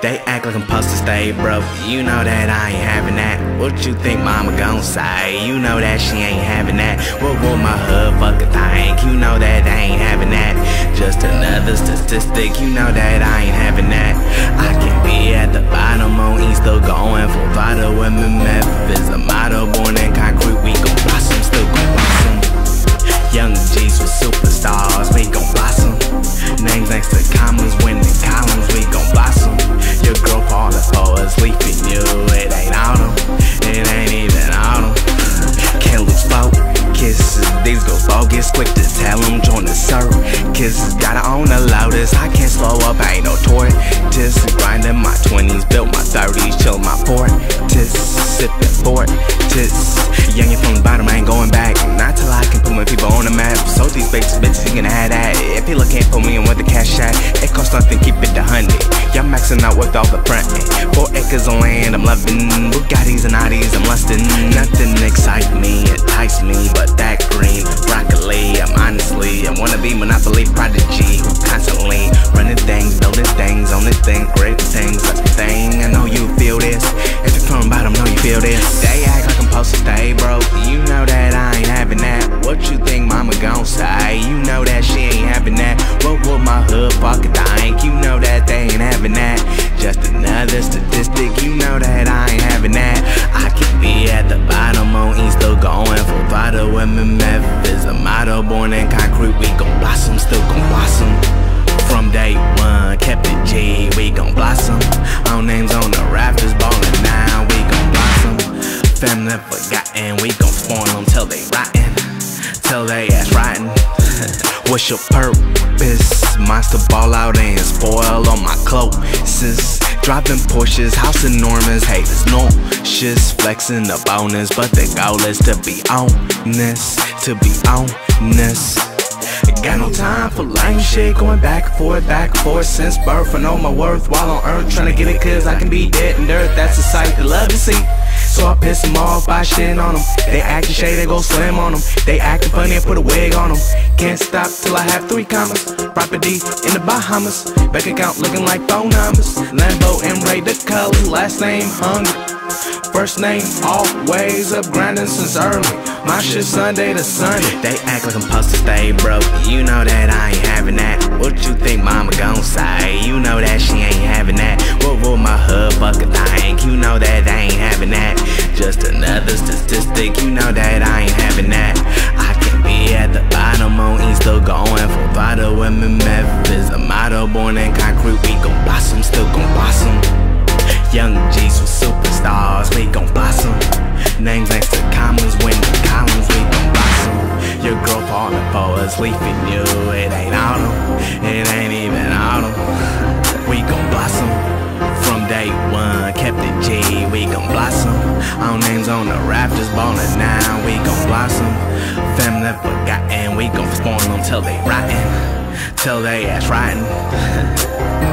They act like I'm to stay broke. You know that I ain't having that. What you think mama gon' say? You know that she ain't having that. What will my hood fucking think? You know that they ain't having that. Just another statistic. You know that I Kisses gotta own the loudest, I can't slow up, I ain't no tortoise. Grinding my 20s, built my 30s, chill my fortis, sipping fortis. Young from the bottom, I ain't going back. Not till I can put my people on the map. So these bitches, bitches, you can have that. Look can't put me in with the cash at, it costs nothing, keep it the hundred. Y'all maxing out with all the front end. Four acres of land, I'm loving. Bugattis and Audis, I'm lusting. Nothing excite me, entice me, but that green broccoli. I'm honestly, I wanna be monopoly prodigy who constantly running things, building things, only things, great things. That's the thing. I know you feel this. If you're from bottom, know you feel this. They act like I'm supposed to stay broke. You know What you think mama gon' say? You know that she ain't having that. What would my hood fucking think? You know that they ain't having that. Just another statistic. You know that I ain't having that. I can be at the bottom on E, still going for vital women. Memphis, a motto born in concrete. We gon' blossom, still gon' blossom. From day one, kept it G, we gon' blossom. Our names on the rafters, ballin' now, we gon' blossom. Family forgotten, we gon' spoil them till they rotten, till they ass rotten. What's your purpose? Monster ball out and spoil on my clothes. Driving Porsches, house enormous, haters nauseous, flexing the bonus, but the goal is to be honest, to be honest. Got no time for lame shit, going back and forth, back and forth since birth. I know my worth while on earth, trying to get it cause I can be dead and dirt. That's a sight to love to see. So I piss them off by shitting on them. They acting shady, they go slam on them. They acting funny, I put a wig on them. Can't stop till I have three commas. Property in the Bahamas. Bank account looking like phone numbers. Lambo and Ray the color, last name Hungry. First name always up grinding since early. My shit Sunday to Sunday. They act like I'm supposed to stay broke. You know that I ain't having that. What you think mama gon' say? You know that You know that I ain't having that. I can be at the bottom on still going for vital women. Memphis, a motto born in concrete. We gon' blossom, still gon' blossom. Young G's with superstars, we gon' blossom. Names next to commas, winning columns, we gon' blossom. Your girl falling for us, leaving you, it ain't autumn, it ain't even autumn. We gon' blossom. From day one, Our names on the rafters, ballin' now, we gon' blossom. Family forgotten, we gon' spoil them till they rotten, till they ass rotten.